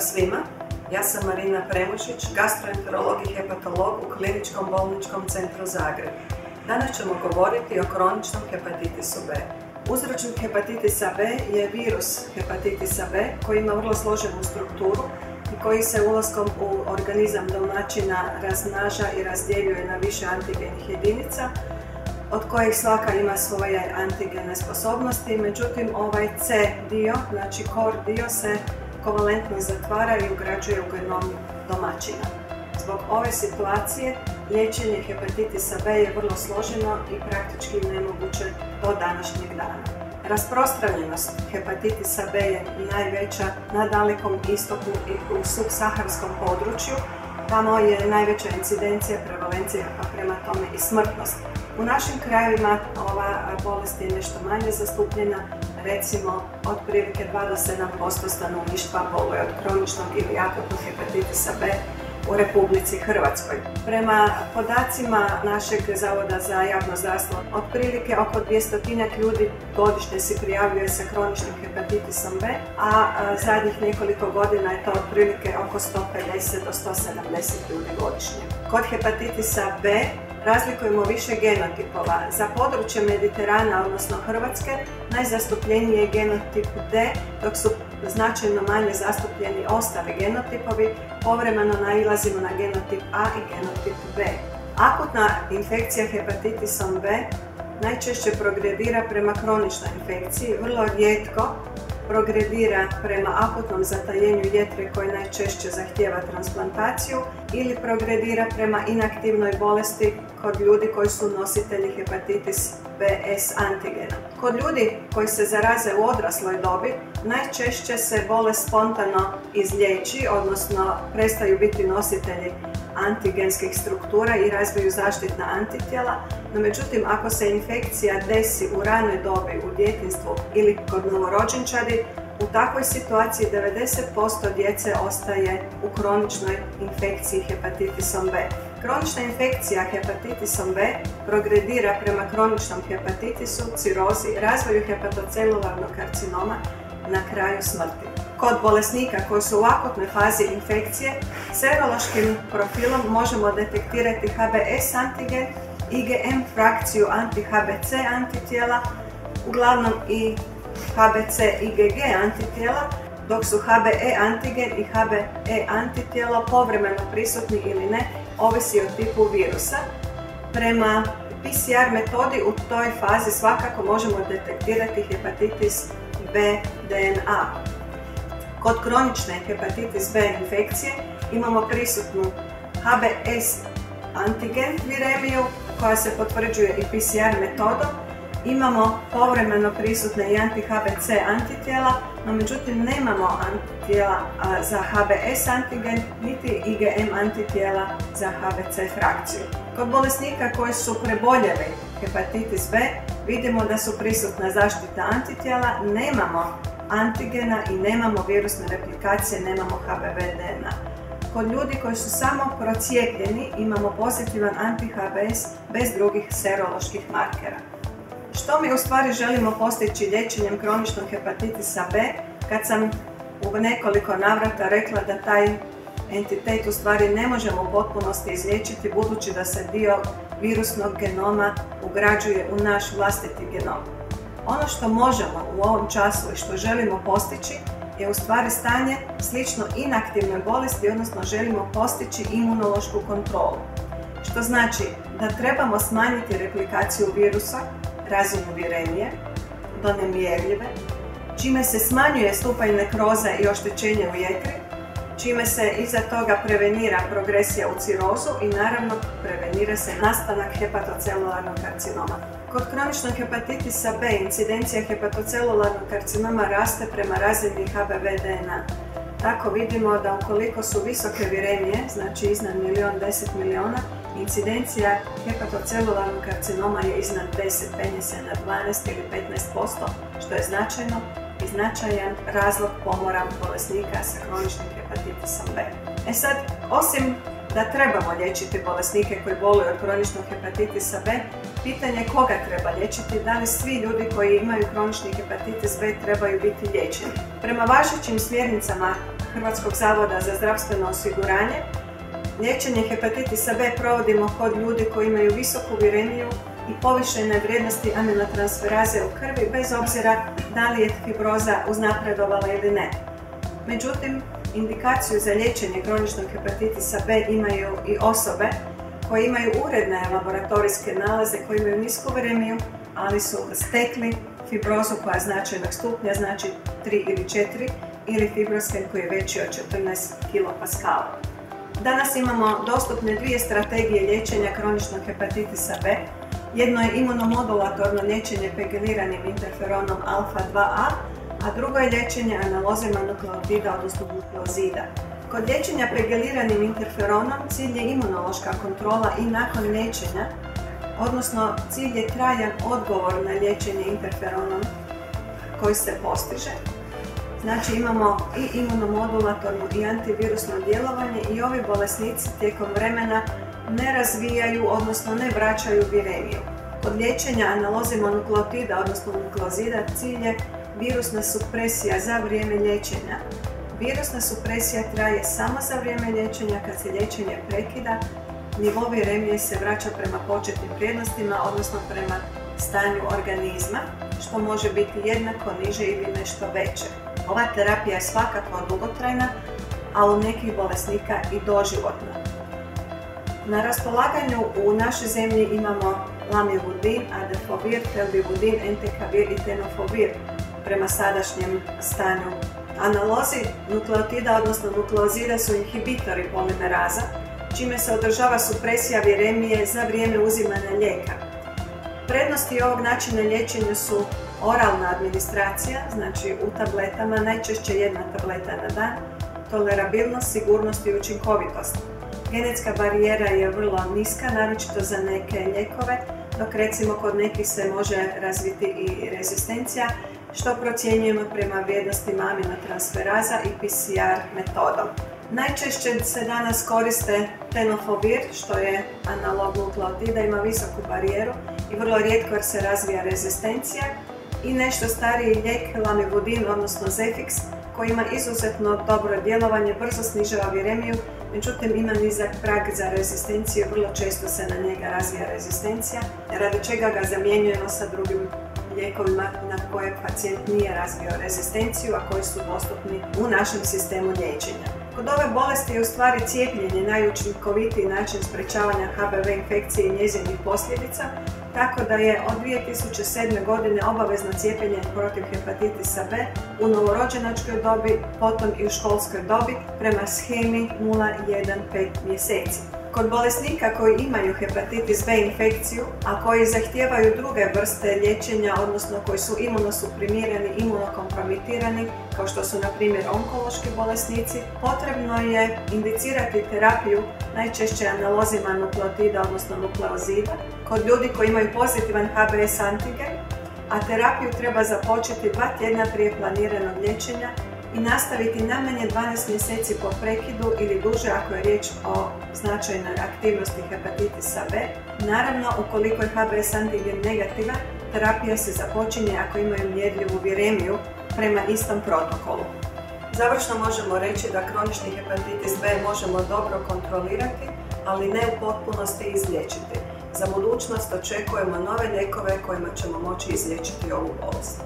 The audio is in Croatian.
Pozdrav svima, ja sam Marina Premušić, gastroenterolog i hepatolog u Kliničkom bolničkom centru Zagreb. Danas ćemo govoriti o kroničnom hepatitisu B. Uzročnik hepatitisa B je virus hepatitisa B koji ima vrlo složenu strukturu i koji se ulaskom u organizam domaćina raznaža i razdjeljuje na više antigenih jedinica, od kojih svaka ima svoje antigene sposobnosti, međutim ovaj C dio, znači core dio se kovalentno zatvara i ugrađuje u genom domaćina. Zbog ove situacije liječenje hepatitisa B je vrlo složeno i praktički nemoguće do današnjeg dana. Rasprostranjenost hepatitisa B je najveća na dalekom istoku i u subsaharskom području. Tamo je najveća incidencija, prevalencija, pa prema tome i smrtnost. U našim krajevima ova bolest je nešto manje zastupljena, recimo otprilike 2 do 7% stanovništva boluje od kroničnog ili akutnog hepatitisa B u Republici Hrvatskoj. Prema podacima našeg Zavoda za javno zdravstvo, otprilike oko 200 ljudi godišnje se prijavljuje sa kroničnim hepatitisom B, a zadnjih nekoliko godina je to otprilike oko 150 do 170 ljudi godišnje. Kod hepatitisa B razlikujemo više genotipova. Za područje Mediterana, odnosno Hrvatske, najzastupljeniji je genotip D, dok su značajno manje zastupljeni ostali genotipovi, povremeno nailazimo na genotip A i genotip B. Akutna infekcija hepatitisom B najčešće progredira prema kroničnoj infekciji, vrlo rijetko progredira prema akutnom zatajenju jetre koje najčešće zahtjeva transplantaciju ili progredira prema inaktivnoj bolesti kod ljudi koji su nositelji hepatitis BS antigena. Kod ljudi koji se zaraze u odrasloj dobi, najčešće se bolest spontano izliječi, odnosno prestaju biti nositelji antigenskih struktura i razviju zaštitna antitijela, no međutim ako se infekcija desi u ranoj dobi, u djetinstvu ili kod novorođenčadi, u takvoj situaciji 90% djece ostaje u kroničnoj infekciji hepatitisom B. Kronična infekcija hepatitisom B progredira prema kroničnom hepatitisu, cirozi, razvoju hepatocelularnog karcinoma na kraju smrti. Kod bolesnika koji su u akutnoj fazi infekcije, serološkim profilom možemo detektirati HBS antigen, IgM frakciju anti-HBC antitijela, uglavnom i HBC IgG antitijela, dok su HBE antigen i HBE antitijelo povremeno prisutni ili ne, ovisi o tipu virusa. Prema PCR metodi u toj fazi svakako možemo detektirati hepatitis B DNA. Kod kronične hepatitis B infekcije imamo prisutnu HBS antigen viremiju koja se potvrđuje i PCR metodom. Imamo povremeno prisutne i anti-HBC antitijela, no međutim nemamo antitijela za HBS antigen niti IgM antitijela za HBC frakciju. Kod bolesnika koji su preboljeli hepatitis B vidimo da su prisutna zaštita antitijela, nemamo antigena i nemamo virusne replikacije, nemamo HBV DNA. Kod ljudi koji su samo procijepljeni imamo pozitivan anti-HBS bez drugih seroloških markera. Što mi u stvari želimo postići liječenjem kroničnog hepatitisa B kad sam u nekoliko navrata rekla da taj entitet u stvari ne možemo u potpunosti izliječiti budući da se dio virusnog genoma ugrađuje u naš vlastiti genom. Ono što možemo u ovom času i što želimo postići je u stvari stanje slično inaktivnoj bolesti, odnosno želimo postići imunološku kontrolu. Što znači da trebamo smanjiti replikaciju virusa, razinu viremije, do nemjerljive, čime se smanjuje stupanj nekroze i oštećenje u jetri, čime se iza toga prevenira progresija u cirozu i naravno prevenira se nastanak hepatocelularnog karcinoma. Kod kroničnog hepatitisa B incidencija hepatocelularnog karcinoma raste prema razini HBV DNA. Tako vidimo da ukoliko su visoke viremije, znači iznad milion, 10 miliona, incidencija hepatocelularnog karcinoma je iznad 10, penje na 12 ili 15%, što je značajno i značajan razlog pomora bolesnika sa kroničnim hepatitisom B. E sad, osim da trebamo liječiti bolesnike koji boluju od kroničnog hepatitisa B, pitanje koga treba liječiti, da li svi ljudi koji imaju kronični hepatitis B trebaju biti liječeni. Prema važećim smjernicama Hrvatskog zavoda za zdravstveno osiguranje. Liječenje hepatitisa B provodimo kod ljudi koji imaju visoku viremiju i povišene vrijednosti aminotransferaze u krvi bez obzira da li je fibroza uznapredovala ili ne. Međutim, indikaciju za liječenje kroničnog hepatitisa B imaju i osobe koje imaju uredne laboratorijske nalaze, koji imaju nisku viremiju, ali su stekli fibrozu koja je značajnog stupnja, znači 3 ili 4, ili fibrosken koji je veći od 14 kPa. Danas imamo dostupne dvije strategije liječenja kroničnog hepatitisa B. Jedno je imunomodulatorno liječenje pegiliranim interferonom alfa 2a, a drugo je liječenje analozima nukleotida, odnosno nukleozida. Kod liječenja pegiliranim interferonom cilj je imunološka kontrola i nakon liječenja odnosno cilj je trajan odgovor na liječenje interferonom koji se postiže. Znači imamo i imunomodulatorno i antivirusno djelovanje i ovi bolesnici tijekom vremena ne razvijaju, odnosno ne vraćaju viremiju. Kod liječenja analozima nukleotida, odnosno nukleozida, cilj je virusna supresija za vrijeme liječenja. Virusna supresija traje samo za vrijeme liječenja, kad se liječenje prekida, nivo viremije se vraća prema početnim vrijednostima, odnosno prema stanju organizma, što može biti jednako, niže ili nešto veće. Ova terapija je svakako dugotrajna, a u nekih bolesnika i doživotna. Na raspolaganju u našoj zemlji imamo lamivudin, adefovir, telbivudin, entekavir i tenofovir prema sadašnjem stanju. Analozi nukleotida, odnosno nukleozida su inhibitori polimeraza, čime se održava supresija viremije za vrijeme uzimanja lijeka. Prednosti ovog načina liječenja su oralna administracija, znači u tabletama, najčešće jedna tableta na dan, tolerabilnost, sigurnost i učinkovitost. Genetska barijera je vrlo niska, naročito za neke lijekove, dok recimo kod nekih se može razviti i rezistencija, što procjenjujemo prema vrijednostima aminotransferaza i PCR metodom. Najčešće se danas koriste tenofovir, što je analog nukleotida, ima visoku barijeru i vrlo rijetko se razvija rezistencija. I nešto stariji lijek lamivudin, odnosno Zefix, koji ima izuzetno dobro djelovanje, brzo snižava viremiju, međutim ima nizak prag za rezistenciju, vrlo često se na njega razvija rezistencija, radi čega ga zamjenjujemo sa drugim lijekovima na koje pacijent nije razvio rezistenciju, a koji su dostupni u našem sistemu liječenja. Kod ove bolesti je u stvari cijepljenje najučinkovitiji način sprečavanja HBV infekcije i njezinih posljedica, tako da je od 2007. godine obavezno cijepljenje protiv hepatitisa B u novorođenačkoj dobi, potom i u školskoj dobi prema schemi 0,1-5 mjeseci. Kod bolesnika koji imaju hepatitis B infekciju, a koji zahtijevaju druge vrste liječenja, odnosno koji su imunosuprimirani, imunokompromitirani, kao što su na primjer onkološki bolesnici, potrebno je indicirati terapiju najčešće analozima nukleotida, odnosno nukleozida, kod ljudi koji imaju pozitivan HBS antigen, a terapiju treba započeti dva tjedna prije planiranog liječenja i nastaviti najmanje 12 mjeseci po prekidu ili duže ako je riječ o značajnoj aktivnosti hepatitisa B. Naravno, ukoliko je HBS antigen negativan, terapija se započinje ako imaju mjerljivu viremiju prema istom protokolu. Završno možemo reći da kronični hepatitis B možemo dobro kontrolirati, ali ne u potpunosti izliječiti. Za budućnost očekujemo nove lijekove kojima ćemo moći izliječiti ovu bolest.